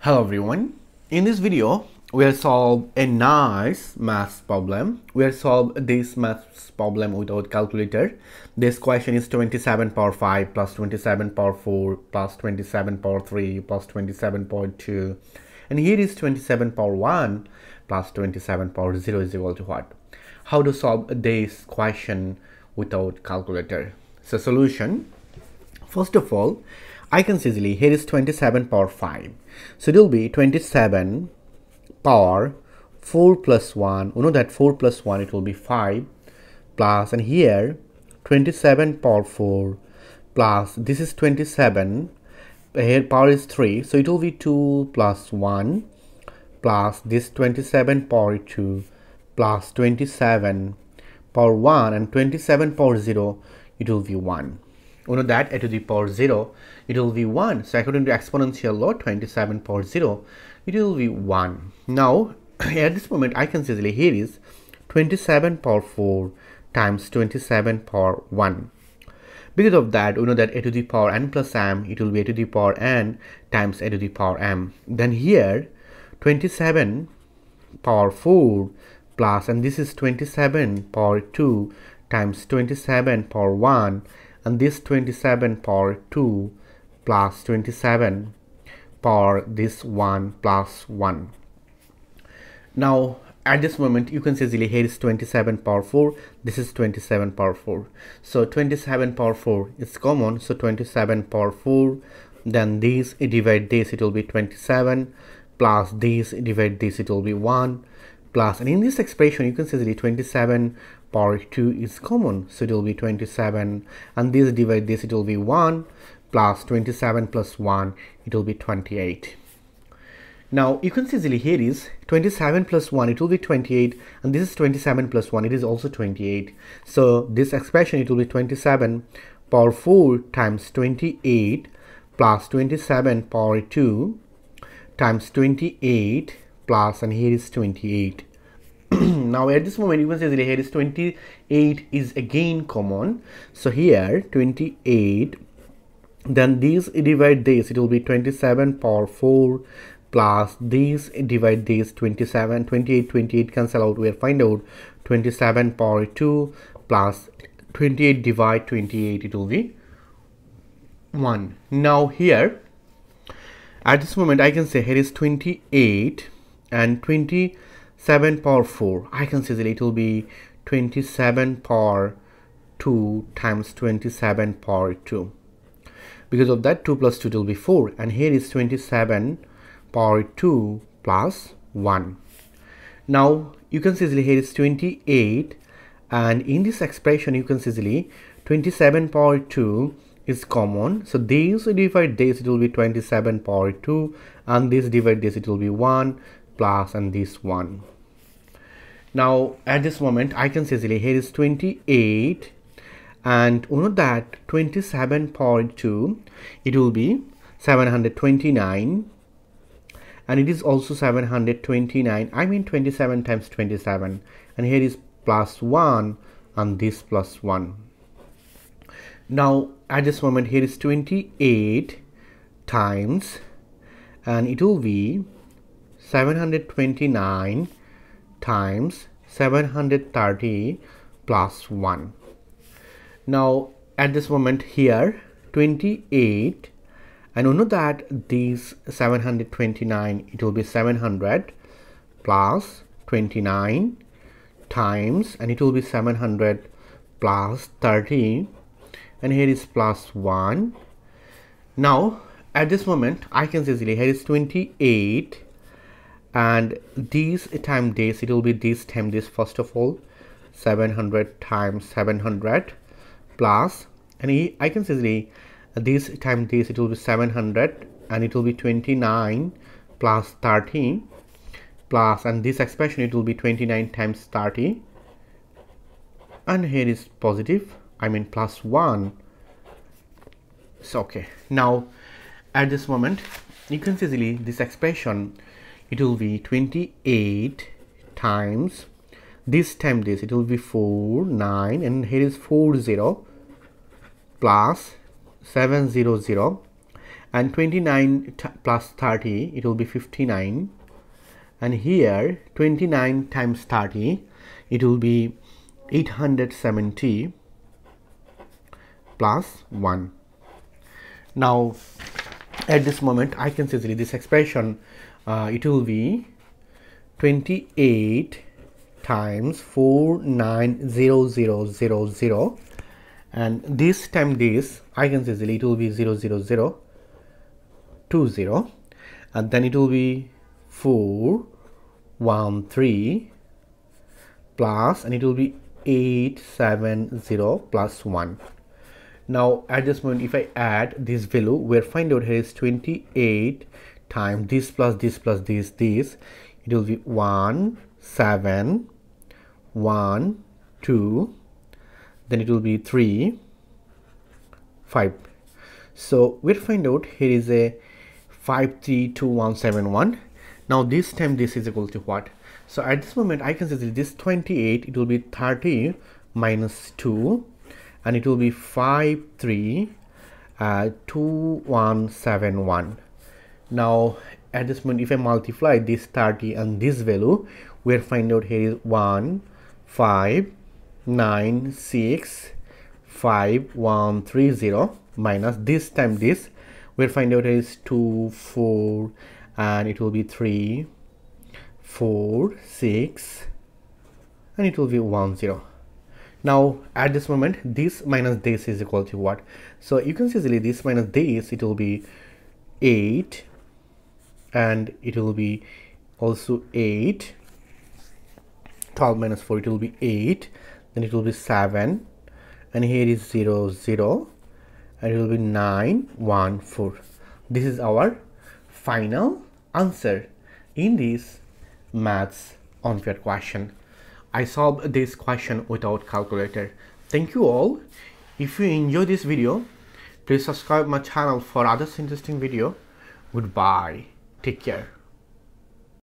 Hello everyone. In this video, we'll solve a nice math problem. We'll solve this math problem without calculator. This question is 27 power 5 plus 27 power 4 plus 27 power 3 plus 27 power 2. And here is 27 power 1 plus 27 power 0 is equal to what? How to solve this question without calculator? So solution. First of all, I can see easily here is 27 power 5 so it will be 27 power 4 plus 1 we know that 4 plus 1 it will be 5 plus and here 27 power 4 plus this is 27 here power is 3 so it will be 2 plus 1 plus this 27 power 2 plus 27 power 1 and 27 power 0 it will be 1 we know that a to the power 0 it will be 1 so according to exponential law 27 power 0 it will be 1 now at this moment i can say here is 27 power 4 times 27 power 1 because of that we know that a to the power n plus m it will be a to the power n times a to the power m. Then here 27 power 4 plus and this is 27 power 2 times 27 power 1 and this 27 power 2 plus 27 power this 1 plus 1 now at this moment you can see easily here is 27 power 4 this is 27 power 4 so 27 power 4 is common. So 27 power 4 then these divide this it will be 27 plus this divide this it will be 1 plus. And in this expression you can see easily 27 power 2 is common. So it will be 27 and this divide this it will be 1 plus 27 plus 1 it will be 28 now you can see easily here is 27 plus 1 it will be 28 and this is 27 plus 1 it is also 28 so this expression it will be 27 power 4 times 28 plus 27 power 2 times 28 plus and here is 28 now at this moment you can say here is 28 is again common. So here 28 then these divide this it will be 27 power 4 plus these divide this 27 28 28 cancel out. We'll find out 27 power 2 plus 28 divide 28 it will be 1 now here at this moment i can say here is 28 and 20 7 power 4 I can see that it will be 27 power 2 times 27 power 2 because of that 2 plus 2 will be 4 and here is 27 power 2 plus 1 now you can see easily here is 28 and in this expression you can see easily 27 power 2 is common. So these divide this it will be 27 power 2 and this divide this it will be 1 plus and this one. Now at this moment i can say easily here is 28 and we know that 27.2 it will be 729 and it is also 729 i mean 27 times 27 and here is plus 1 and this plus 1 now at this moment here is 28 times and it will be 729 times 730 plus 1 now at this moment here 28 and we know that these 729 it will be 700 plus 29 times and it will be 700 plus 30 and here is plus 1 now at this moment I can say easily here is 28 and these time days it will be this time this first of all 700 times 700 plus. And I can easily this time this it will be 700 and it will be 29 plus 30 plus and this expression it will be 29 times 30 and here is positive I mean plus 1 so okay. Now at this moment you can see easily this expression it will be 28 times this time this. It will be 4 9 and here is 4 0 plus 700 and 29 plus 30 it will be 59 and here 29 times 30 it will be 870 plus 1 now at this moment I can say this expression uh, it will be 28 times 490000 and this time this I can say it will be 00020 and then it will be 413 plus and it will be 870 plus 1 now at this moment if I add this value we'll find out here is 28 times this plus this plus this this. It will be 1 7 1 2 then it will be 3 5 so we'll find out here is a 532171 now this time this is equal to what? So at this moment I can say this 28 it will be 30 minus 2 and it will be 5 3 uh, 2171 now at this moment if I multiply this 30 and this value we'll find out here is 1 5 9 6 5 1 3 0 minus this time this. We'll find out is 2 4 and it will be 3 4 6 and it will be 1 0 now at this moment this minus this is equal to what? So you can see easily this minus this it will be 8 and it will be also 8 12 minus 4 it will be 8 then it will be 7 and here is 0 0 and it will be 9 1 4 this is our final answer in this maths unfair question I solved this question without calculator. Thank you all. If you enjoy this video, please subscribe my channel for other interesting video. Goodbye. Take care.